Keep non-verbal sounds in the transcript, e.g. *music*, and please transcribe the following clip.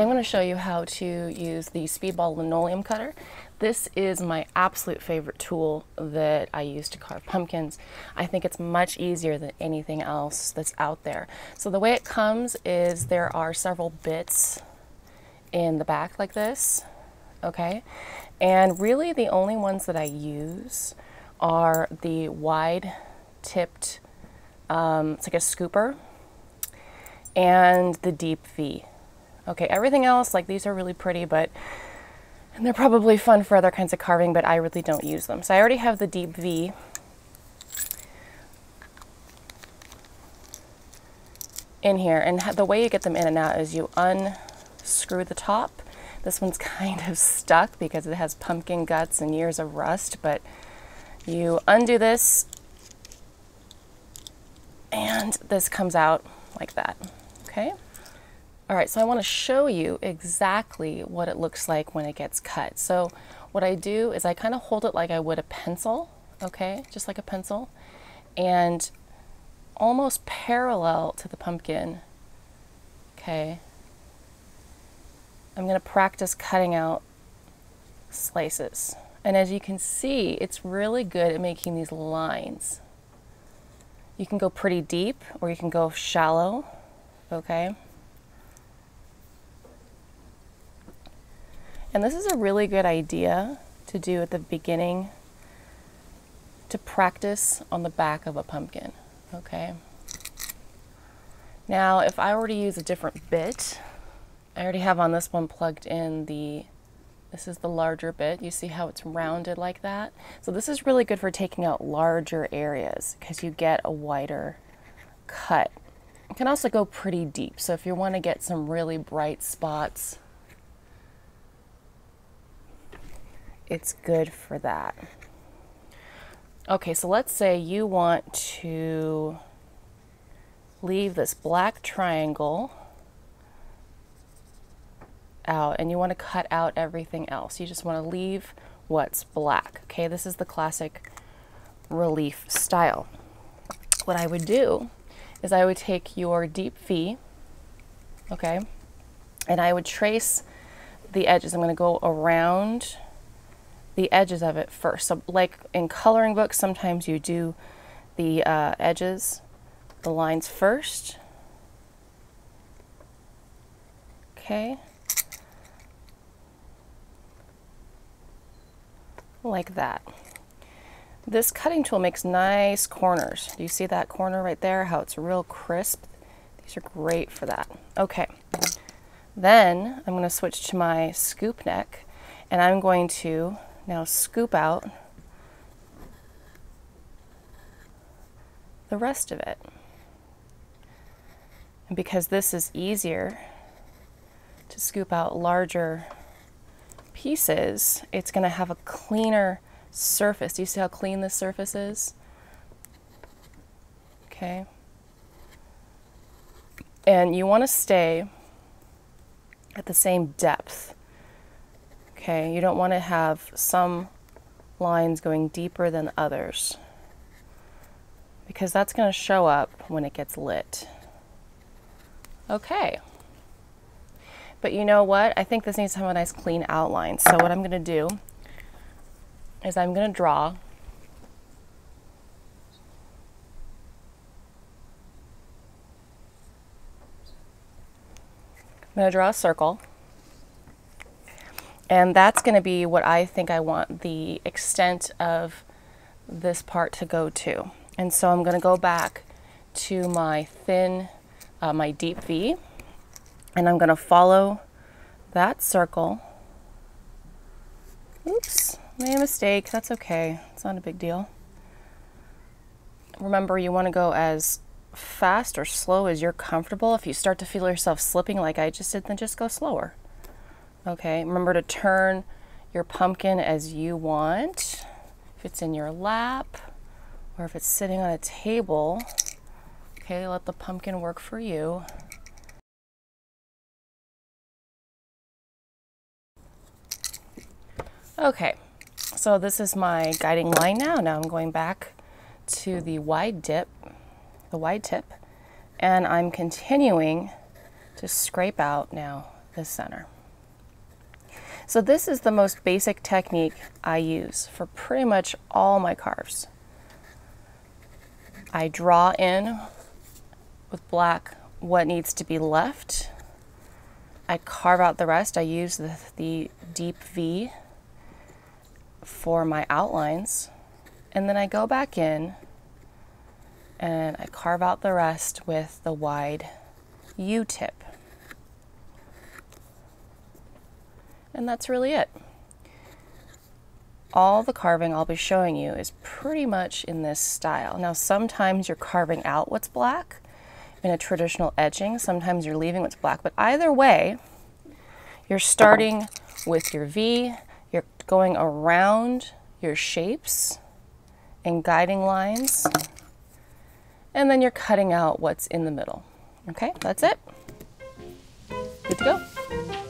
Today I'm going to show you how to use the Speedball linoleum cutter. This is my absolute favorite tool that I use to carve pumpkins. I think it's much easier than anything else that's out there. So the way it comes is there are several bits in the back like this, okay? And really the only ones that I use are the wide tipped, um, it's like a scooper, and the deep V. Okay, everything else, like these are really pretty, but and they're probably fun for other kinds of carving, but I really don't use them. So I already have the deep V. in here and the way you get them in and out is you unscrew the top this one's *laughs* kind of stuck because it has pumpkin guts and years of rust but you undo this and this comes out like that okay all right, so I want to show you exactly what it looks like when it gets cut. So what I do is I kind of hold it like I would a pencil, okay, just like a pencil, and almost parallel to the pumpkin, okay, I'm going to practice cutting out slices. And as you can see, it's really good at making these lines. You can go pretty deep or you can go shallow, okay? And this is a really good idea to do at the beginning to practice on the back of a pumpkin, okay? Now, if I were to use a different bit, I already have on this one plugged in the, this is the larger bit. You see how it's rounded like that? So this is really good for taking out larger areas because you get a wider cut. It can also go pretty deep. So if you want to get some really bright spots, it's good for that. Okay, so let's say you want to leave this black triangle out and you want to cut out everything else. You just want to leave what's black. Okay, this is the classic relief style. What I would do is I would take your deep V, okay, and I would trace the edges. I'm going to go around the edges of it first. So like in coloring books, sometimes you do the uh, edges, the lines first. Okay. Like that. This cutting tool makes nice corners. Do you see that corner right there? How it's real crisp? These are great for that. Okay. Then I'm going to switch to my scoop neck and I'm going to now scoop out the rest of it. And because this is easier to scoop out larger pieces, it's going to have a cleaner surface. Do you see how clean this surface is? Okay. And you want to stay at the same depth. Okay, you don't want to have some lines going deeper than others because that's going to show up when it gets lit. Okay. But you know what? I think this needs to have a nice clean outline. So what I'm going to do is I'm going to draw I'm going to draw a circle and that's going to be what I think I want the extent of this part to go to. And so I'm going to go back to my thin, uh, my deep V, and I'm going to follow that circle. Oops, made a mistake. That's okay. It's not a big deal. Remember, you want to go as fast or slow as you're comfortable. If you start to feel yourself slipping like I just did, then just go slower. Okay, remember to turn your pumpkin as you want. If it's in your lap or if it's sitting on a table, okay, let the pumpkin work for you. Okay, so this is my guiding line now. Now I'm going back to the wide dip, the wide tip, and I'm continuing to scrape out now the center. So this is the most basic technique I use for pretty much all my carves. I draw in with black what needs to be left. I carve out the rest. I use the, the deep V for my outlines. And then I go back in and I carve out the rest with the wide U-tip. And that's really it. All the carving I'll be showing you is pretty much in this style. Now sometimes you're carving out what's black in a traditional etching, sometimes you're leaving what's black, but either way, you're starting with your V, you're going around your shapes and guiding lines, and then you're cutting out what's in the middle. Okay, that's it. Good to go.